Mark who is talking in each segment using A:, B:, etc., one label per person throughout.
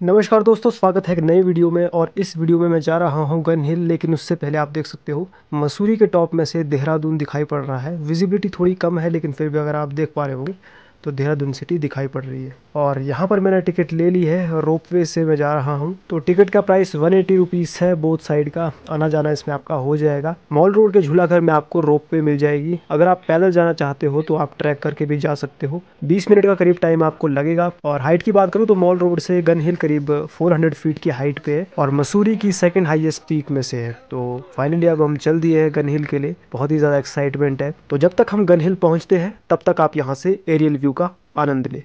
A: नमस्कार दोस्तों, स्वागत है एक नए वीडियो में और इस वीडियो में मैं जा रहा हूँ गन हिल, लेकिन उससे पहले आप देख सकते हो, मसूरी के टॉप में से देहरादून दिखाई पड़ रहा है। विजिबिलिटी थोड़ी कम है, लेकिन फिर भी अगर आप देख पा रहे होंगे तो देहरादून सिटी दिखाई पड़ रही है। और यहाँ पर मैंने टिकट ले ली है रोप वे से मैं जा रहा हूँ। तो टिकट का प्राइस वन एटी रुपीज़ है, बोथ साइड का। आना जाना इसमें आपका हो जाएगा। मॉल रोड के झूला घर में आपको रोप वे मिल जाएगी। अगर आप पैदल जाना चाहते हो तो आप ट्रैक करके भी जा सकते हो। 20 मिनट का करीब टाइम आपको लगेगा। और हाइट की बात करूँ तो मॉल रोड से गन हिल करीब 400 फीट की हाइट पे है। और मसूरी की सेकेंड हाइएस्ट पीक में से है। तो फाइनली अब हम चल दिए हैं गन हिल के लिए। बहुत ही ज़्यादा एक्साइटमेंट है। तो जब तक हम गन हिल पहुँचते हैं, तब तक आप यहाँ से एरियल व्यू का आनंद लें।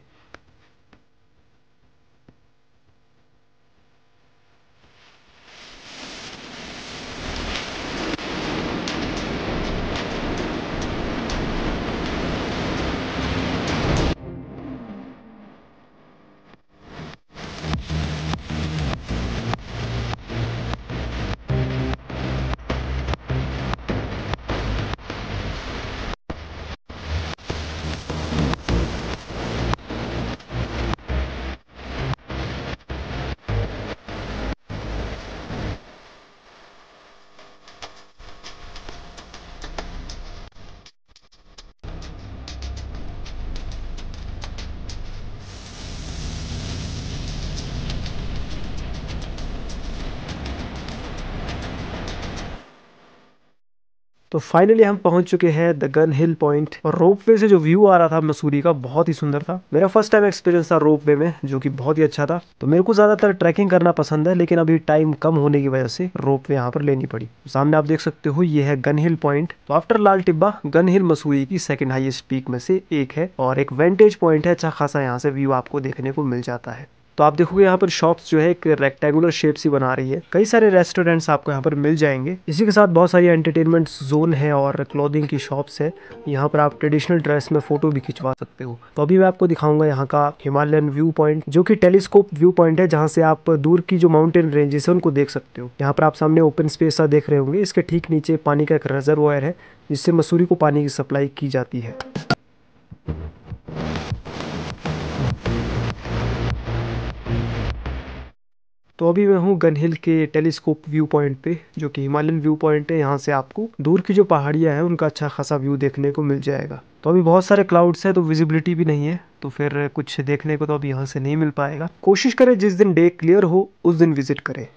A: तो फाइनली हम पहुँच चुके हैं द गन हिल पॉइंट और रोप वे से जो व्यू आ रहा था मसूरी का, बहुत ही सुंदर था। मेरा फ़र्स्ट टाइम एक्सपीरियंस था रोप वे में, जो कि बहुत ही अच्छा था। तो मेरे को ज़्यादातर ट्रैकिंग करना पसंद है, लेकिन अभी टाइम कम होने की वजह से रोप वे यहाँ पर लेनी पड़ी। सामने आप देख सकते हो, ये है गन हिल पॉइंट तो after Lal Tibba Gun Hill Mussoorie की सेकेंड हाइएस्ट पीक में से एक है और एक वेंटेज पॉइंट है अच्छा खासा यहाँ से व्यू आपको देखने को मिल जाता है। तो आप देखोगे यहाँ पर शॉप्स जो है एक रेक्टेगुलर शेप सी बना रही है। कई सारे रेस्टोरेंट्स आपको यहाँ पर मिल जाएँगे। इसी के साथ बहुत सारी एंटरटेनमेंट जोन है और क्लोथिंग की शॉप्स है। यहाँ पर आप ट्रेडिशनल ड्रेस में फ़ोटो भी खिंचवा सकते हो। तो अभी मैं आपको दिखाऊँगा यहाँ का हिमालयन व्यू पॉइंट जो की टेलीस्कोप व्यू पॉइंट है, जहाँ से आप दूर की जो माउंटेन रेंजेस है उनको देख सकते हो। यहाँ पर आप सामने ओपन स्पेस देख रहे होंगे। इसके ठीक नीचे पानी का एक रिजर्वायर है, जिससे मसूरी को पानी की सप्लाई की जाती है। तो अभी मैं हूँ गन हिल के टेलीस्कोप व्यू पॉइंट पे, जो कि हिमालयन व्यू पॉइंट है। यहाँ से आपको दूर की जो पहाड़ियाँ हैं, उनका अच्छा खासा व्यू देखने को मिल जाएगा। तो अभी बहुत सारे क्लाउड्स हैं तो विजिबिलिटी भी नहीं है तो फिर कुछ देखने को तो अभी यहाँ से नहीं मिल पाएगा। कोशिश करें जिस दिन डे क्लियर हो, उस दिन विज़िट करें।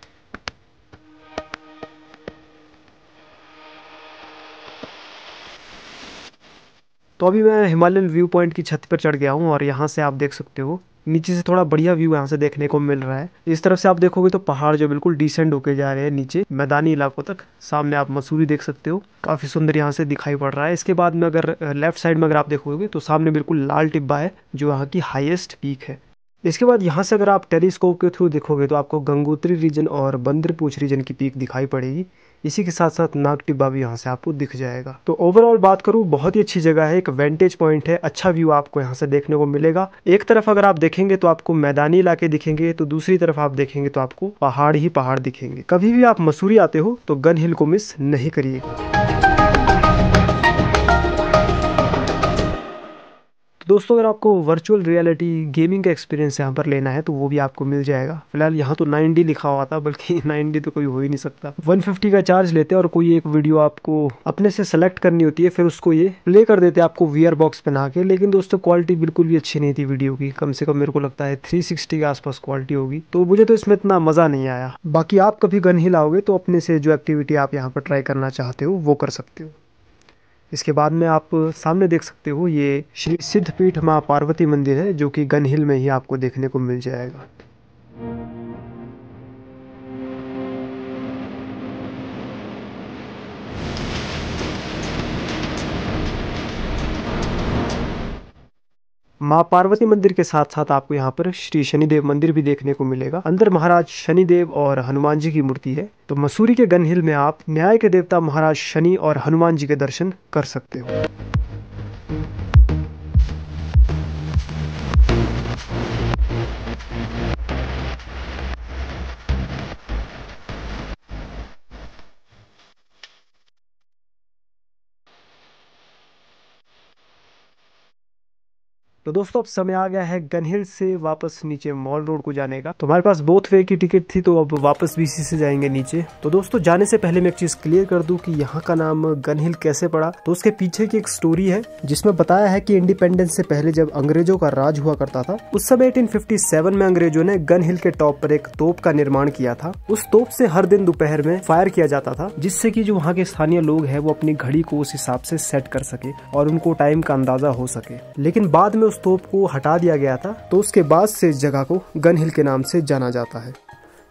A: तो अभी मैं हिमालयन व्यू पॉइंट की छत पर चढ़ गया हूँ, और यहाँ से आप देख सकते हो नीचे से थोड़ा बढ़िया व्यू यहाँ से देखने को मिल रहा है। इस तरफ़ से आप देखोगे तो पहाड़ जो बिल्कुल डिसेंड होके जा रहे हैं नीचे, मैदानी इलाकों तक। सामने आप मसूरी देख सकते हो, काफ़ी सुंदर यहाँ से दिखाई पड़ रहा है। इसके बाद में अगर लेफ़्ट साइड में अगर आप देखोगे तो सामने बिल्कुल लाल टिब्बा है, जो यहाँ की हाइएस्ट पीक है। इसके बाद यहाँ से अगर आप टेलीस्कोप के थ्रू देखोगे तो आपको गंगोत्री रीजन और बंदरपूछ रीजन की पीक दिखाई पड़ेगी। इसी के साथ साथ नाग टिब्बा भी यहाँ से आपको दिख जाएगा। तो ओवरऑल बात करूँ, बहुत ही अच्छी जगह है, एक वेंटेज पॉइंट है अच्छा व्यू आपको यहाँ से देखने को मिलेगा। एक तरफ़ अगर आप देखेंगे तो आपको मैदानी इलाके दिखेंगे तो दूसरी तरफ़ आप देखेंगे तो आपको पहाड़ ही पहाड़ दिखेंगे। कभी भी आप मसूरी आते हो तो गन हिल को मिस नहीं करिएगा। तो दोस्तों, अगर आपको वर्चुअल रियलिटी गेमिंग का एक्सपीरियंस यहाँ पर लेना है तो वो भी आपको मिल जाएगा। फ़िलहाल यहाँ तो 9D लिखा हुआ था, बल्कि 9D तो कोई हो ही नहीं सकता। 150 का चार्ज लेते हैं और कोई एक वीडियो आपको अपने से सेलेक्ट करनी होती है, फिर उसको ये प्ले कर देते हैं आपको वी बॉक्स पहना के लेकिन दोस्तों क्वालिटी बिल्कुल भी अच्छी नहीं थी वीडियो की। कम से कम मेरे को लगता है थ्री के आसपास क्वालिटी होगी। तो मुझे तो इसमें इतना मज़ा नहीं आया। बाकी आप कभी गन ही लाओगे तो अपने से जो एक्टिविटी आप यहाँ पर ट्राई करना चाहते हो, वो कर सकते हो। इसके बाद में आप सामने देख सकते हो, ये श्री सिद्धपीठ माँ पार्वती मंदिर है, जो कि गन हिल में ही आपको देखने को मिल जाएगा। माँ पार्वती मंदिर के साथ साथ आपको यहाँ पर श्री शनिदेव मंदिर भी देखने को मिलेगा। अंदर महाराज शनिदेव और हनुमान जी की मूर्ति है। तो मसूरी के गन हिल में आप न्याय के देवता महाराज शनि और हनुमान जी के दर्शन कर सकते हो। तो दोस्तों, अब समय आ गया है गनहिल से वापस नीचे मॉल रोड को जाने का। तो हमारे पास बोथ वे की टिकट थी तो अब वापस इसी से जाएँगे नीचे। तो दोस्तों, जाने से पहले मैं एक चीज़ क्लियर कर दूँ कि यहाँ का नाम गनहिल कैसे पड़ा। तो उसके पीछे की एक स्टोरी है, जिसमें बताया है कि इंडिपेंडेंस से पहले जब अंग्रेज़ों का राज हुआ करता था, उस समय 1857 में अंग्रेज़ों ने गन हिल के टॉप पर एक तोप का निर्माण किया था। उस तोप से हर दिन दोपहर में फायर किया जाता था, जिससे की जो वहाँ के स्थानीय लोग है, वो अपनी घड़ी को उस हिसाब से सेट कर सके और उनको टाइम का अंदाज़ा हो सके। लेकिन बाद में उस तोप को हटा दिया गया था तो उसके बाद से इस जगह को गन हिल के नाम से जाना जाता है।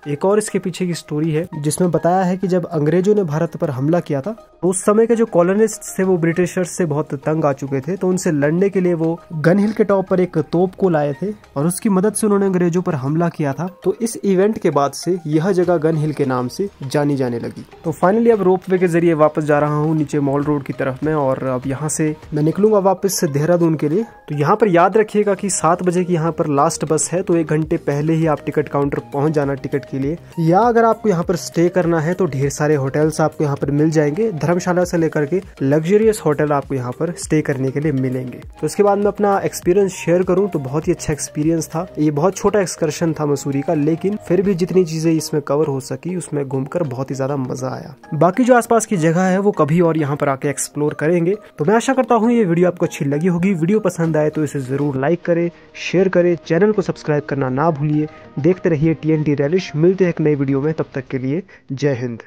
A: एक और इसके पीछे की स्टोरी है, जिसमें बताया है कि जब अंग्रेज़ों ने भारत पर हमला किया था उस समय के जो कॉलोनिस्ट थे, वो ब्रिटिशर्स से बहुत तंग आ चुके थे तो उनसे लड़ने के लिए वो गन हिल के टॉप पर एक तोप को लाए थे, और उसकी मदद से उन्होंने अंग्रेज़ों पर हमला किया था। तो इस इवेंट के बाद से यह जगह गन हिल के नाम से जानी जाने लगी। तो फाइनली अब रोप वे के ज़रिए वापस जा रहा हूँ, नीचे मॉल रोड की तरफ़ में, और अब यहाँ से मैं निकलूँगा वापस देहरादून के लिए। तो यहाँ पर याद रखिएगा की सात बजे की यहाँ पर लास्ट बस है तो एक घंटे पहले ही आप टिकट काउंटर पहुँच जाना टिकट के लिए। या अगर आपको यहाँ पर स्टे करना है तो ढेर सारे होटल्स आपको यहाँ पर मिल जाएँगे। धर्मशाला से लेकर के लग्जरियस होटल आपको यहाँ पर स्टे करने के लिए मिलेंगे। तो उसके बाद मैं अपना एक्सपीरियंस शेयर करूँ तो बहुत ही अच्छा एक्सपीरियंस था। ये बहुत छोटा एक्सकर्शन था मसूरी का, लेकिन फिर भी जितनी चीज़ें इसमें कवर हो सकी, उसमें घूमकर बहुत ही ज़्यादा मज़ा आया। बाकी जो आसपास की जगह है, वो कभी और यहाँ पर आके एक्सप्लोर करेंगे। तो मैं आशा करता हूँ ये वीडियो आपको अच्छी लगी होगी। वीडियो पसंद आए तो इसे ज़रूर लाइक करे शेयर करे चैनल को सब्सक्राइब करना ना भूलिए। देखते रहिए टी एन टी रैलिश मिलते हैं एक नई वीडियो में, तब तक के लिए जय हिंद।